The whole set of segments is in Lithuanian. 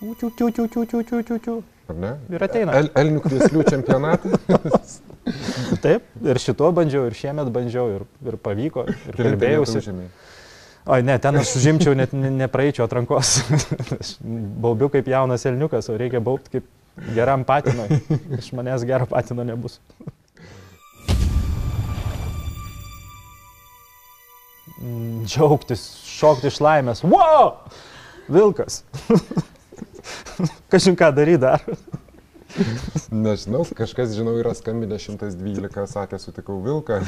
Učiu, učiu, učiu, učiu, učiu, učiu, učiu. Ar ne? Ir ateina. El, elnių krėslių čempionatas. Taip, ir šituo bandžiau, ir šiemet bandžiau, ir, ir pavyko, ir kalbėjausi. O ne, ten aš užimčiau, net ne, nepraeičiau atrankos. Aš baubiu kaip jaunas elniukas, o reikia baubti kaip geram patinui. Iš manęs gero patino nebus. Mm, džiaugtis, šokti iš laimės. Wow! Vilkas. Kažin ką daryti dar. Nežinau, kažkas, žinau, yra skambinę 112, sakė, sutikau vilką,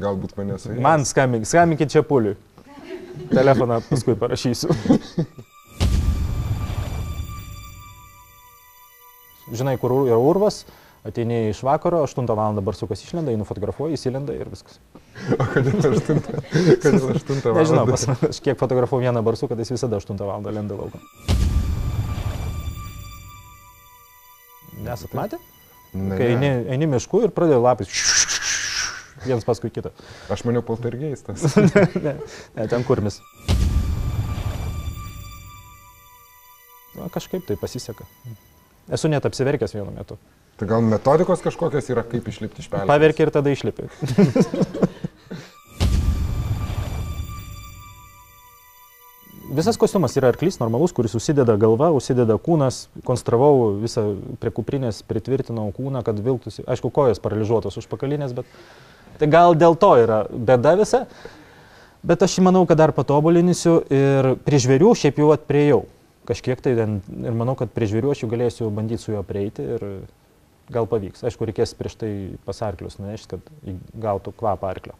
galbūt mane su juo. Man skambink, skambinkit čia puliui. Telefoną paskui parašysiu. Žinai, kur yra urvas, ateini iš vakaro, 8 val. dabar sukas išlenda, einu fotografuoju, įsilenda ir viskas. O kodėl 8? Kodėl 8 val. Nežinau, pas, aš kiek fotografuoju vieną barsuką, tai jis visada 8 val. lenda lauką. Nesat matę? Ne, Kai eini, ne. eini mišku ir pradėjo lapis. Vienas paskui kitą. Aš maniau poltergeistas. ne, ne, ten kurmis. Na, kažkaip tai pasiseka. Esu net apsiverkęs vienu metu. Tai gal metodikos kažkokios yra, kaip išlipti iš pelės? Paverki ir tada išlipi. Visas kostiumas yra arklys normalus, kuris užsideda galva, užsideda kūnas. Konstravau visą prie kuprinės, pritvirtinau kūną, kad vilktųsi. Aišku, kojas paralyžiuotos užpakalinės, bet tai gal dėl to yra bėda visa. Bet aš manau, kad dar patobulinsiu ir prie žvėrių šiaip jau atprieėjau. Kažkiek tai ten ir manau, kad prie žvėrių aš jau galėsiu bandyti su juo prieiti ir gal pavyks. Aišku, reikės prieš tai pas arklius nunešti, kad gautų kvapą arklio.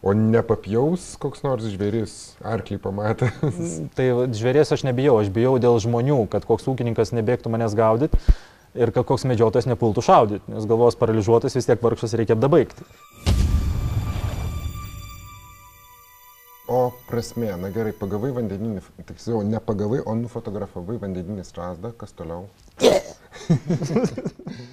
O nepapjaus koks nors žvėris, arklį pamatė. Tai va, žvėries aš nebijau, aš bijau dėl žmonių, kad koks ūkininkas nebėgtų manęs gaudyti ir kad koks medžiotojas nepultų šaudyti, nes galvos paralyžiuotas vis tiek vargšas reikia apdabaigti. O prasme, na gerai, pagavai vandeninį, tiksliau, nepagavai, o nufotografavai vandeninį strazdą, kas toliau?